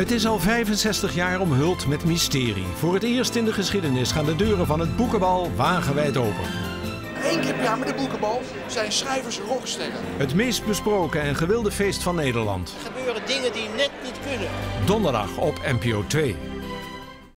Het is al 65 jaar omhuld met mysterie. Voor het eerst in de geschiedenis gaan de deuren van het boekenbal wagenwijd open. Eén keer per jaar met de boekenbal zijn schrijvers rocksterren. Het meest besproken en gewilde feest van Nederland. Er gebeuren dingen die net niet kunnen. Donderdag op NPO 2.